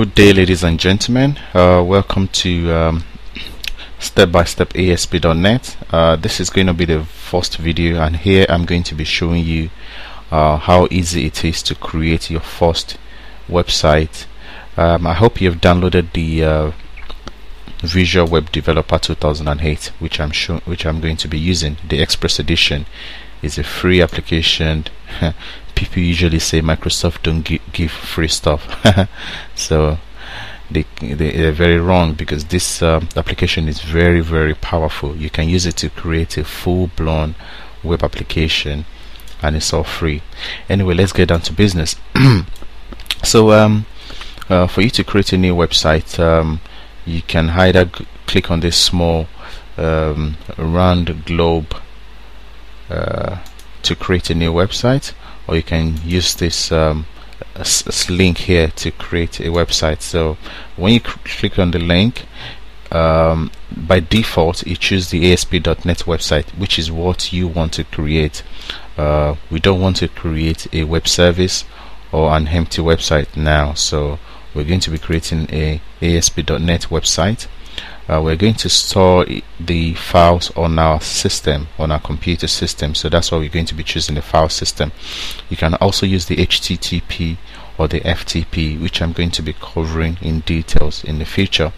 Good day, ladies and gentlemen. Uh, welcome to um, step-by-step ASP.NET. Uh, this is going to be the first video, and here I'm going to be showing you uh, how easy it is to create your first website. Um, I hope you've downloaded the uh, Visual Web Developer 2008, which I'm which I'm going to be using. The Express Edition is a free application people usually say Microsoft don't gi give free stuff. So they, they are very wrong because this uh, application is very very powerful. You can use it to create a full-blown web application and it's all free. Anyway let's get down to business. So um, uh, for you to create a new website um, you can either click on this small um, round globe uh, to create a new website or you can use this um, link here to create a website. So when you click on the link um, by default you choose the ASP.NET website which is what you want to create. Uh, we don't want to create a web service or an empty website now. So we're going to be creating a ASP.NET website uh, we're going to store the files on our system on our computer system. So that's why we're going to be choosing the file system. You can also use the HTTP or the FTP which I'm going to be covering in details in the future.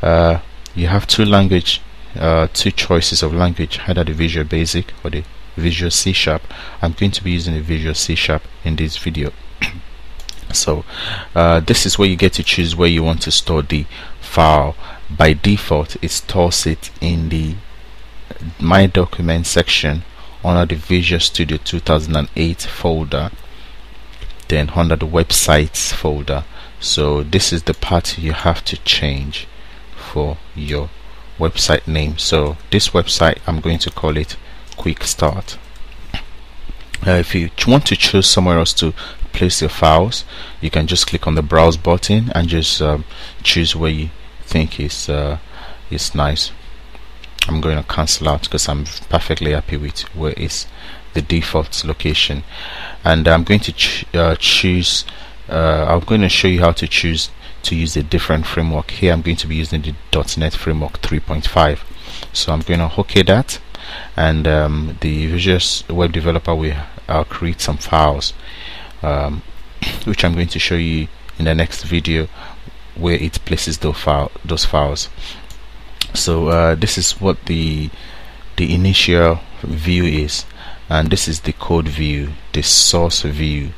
Uh, you have two language uh, two choices of language either the Visual Basic or the Visual C Sharp. I'm going to be using the Visual C Sharp in this video so uh, this is where you get to choose where you want to store the file. By default it stores it in the my document section under the Visual Studio 2008 folder then under the websites folder. So this is the part you have to change for your website name. So this website I'm going to call it quick start. Uh, if you want to choose somewhere else to place your files. You can just click on the browse button and just um, choose where you think is uh, is nice. I'm going to cancel out because I'm perfectly happy with where is the default location. And I'm going to ch uh, choose uh, I'm going to show you how to choose to use a different framework. Here I'm going to be using the .NET framework 3.5 so I'm going to OK that. And um, the Visual Web Developer will uh, create some files um, which I'm going to show you in the next video where it places those, file, those files so uh, this is what the the initial view is and this is the code view the source view.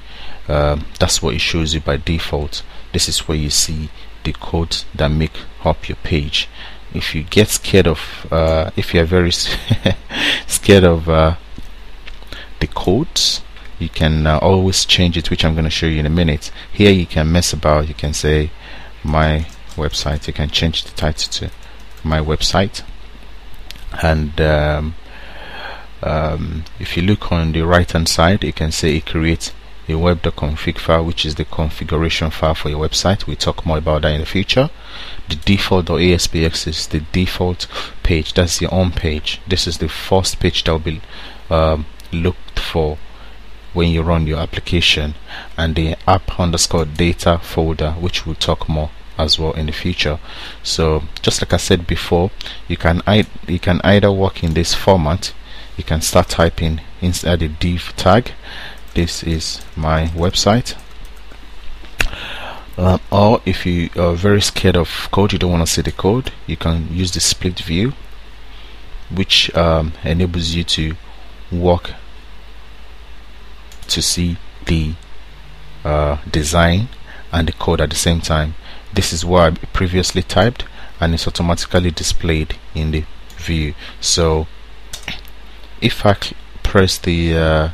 Uh, that's what it shows you by default. This is where you see the code that make up your page. If you get scared of uh, if you are very scared of uh, the codes you can uh, always change it which I'm going to show you in a minute. Here you can mess about. You can say my website. You can change the title to my website. And um, um, if you look on the right hand side you can say it creates a web.config file which is the configuration file for your website. We'll talk more about that in the future. The default.aspx is the default page. That's your own page. This is the first page that will be um, looked for when you run your application and the app underscore data folder which we'll talk more as well in the future. So just like I said before you can you can either work in this format. You can start typing inside the div tag. This is my website. Uh, or if you are very scared of code you don't want to see the code you can use the split view which um, enables you to work to see the uh, design and the code at the same time. This is what I previously typed and it's automatically displayed in the view. So if I press the uh,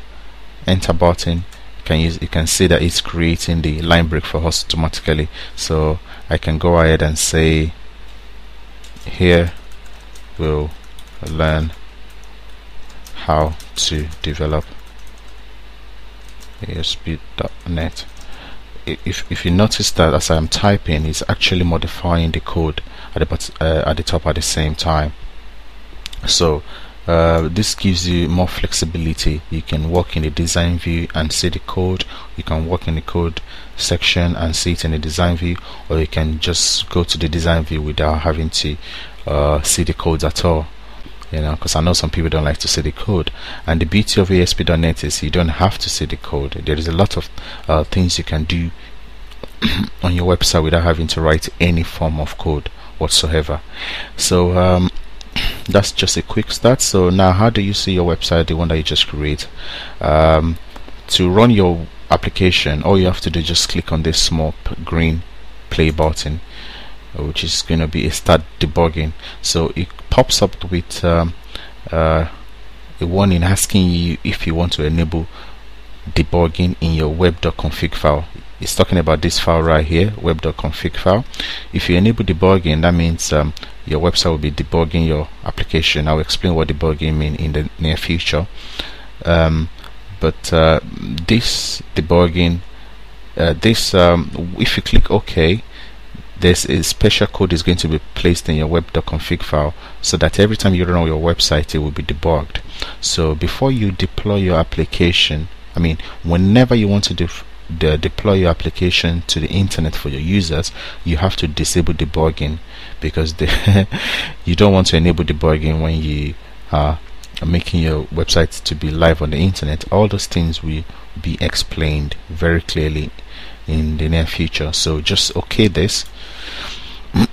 enter button you can use you can see that it's creating the line break for us automatically. So I can go ahead and say here we'll learn how to develop ASP.NET if, if you notice that as I'm typing it's actually modifying the code at the, uh, at the top at the same time. So uh, this gives you more flexibility. You can work in the design view and see the code. You can work in the code section and see it in the design view or you can just go to the design view without having to uh, see the codes at all you know because I know some people don't like to see the code. And the beauty of ASP.NET is you don't have to see the code. There is a lot of uh, things you can do on your website without having to write any form of code whatsoever. So um, that's just a quick start. So now how do you see your website the one that you just create? Um, to run your application all you have to do is just click on this small green play button which is going to be a start debugging. So it pops up with um, uh, a warning asking you if you want to enable debugging in your web.config file. It's talking about this file right here web.config file. If you enable debugging that means um, your website will be debugging your application. I'll explain what debugging mean in the near future. Um, but uh, this debugging uh, this um, if you click OK there's a special code is going to be placed in your web.config file so that every time you run on your website it will be debugged. So before you deploy your application I mean whenever you want to de de deploy your application to the internet for your users you have to disable debugging because you don't want to enable debugging when you are making your website to be live on the internet. All those things will be explained very clearly in the near future. So just okay this.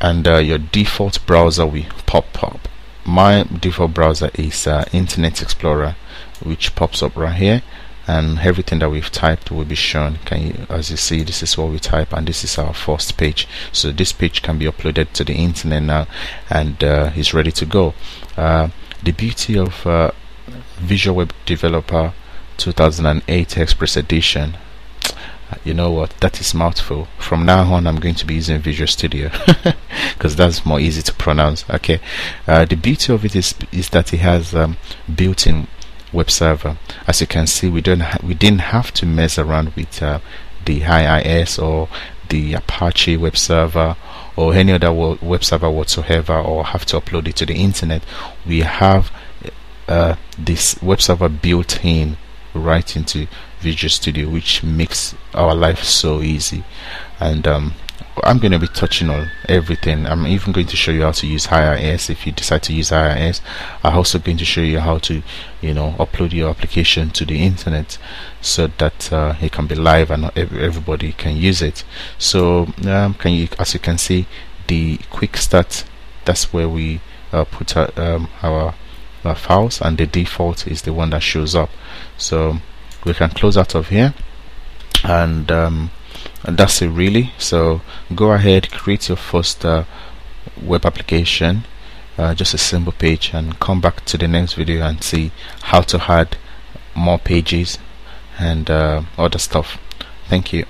And uh, your default browser will pop up. My default browser is uh, Internet Explorer which pops up right here. And everything that we've typed will be shown. Can you as you see this is what we type and this is our first page. So this page can be uploaded to the internet now and uh, is ready to go. Uh, the beauty of uh, Visual Web Developer 2008 Express Edition. You know what? That is mouthful. From now on I'm going to be using Visual Studio because that's more easy to pronounce. Okay. Uh, the beauty of it is is that it has um, built-in web server. As you can see we don't we didn't have to mess around with uh, the IIS or the Apache web server or any other web server whatsoever or have to upload it to the internet. We have uh, this web server built in right into Visual Studio which makes our life so easy. And um, I'm going to be touching on everything. I'm even going to show you how to use IIS if you decide to use IIS I'm also going to show you how to you know upload your application to the internet so that uh, it can be live and everybody can use it. So um, can you as you can see the quick start that's where we uh, put our, um, our, our files and the default is the one that shows up. So we can close out of here and um, that's it really. So go ahead create your first uh, web application uh, just a simple page and come back to the next video and see how to add more pages and uh, other stuff. Thank you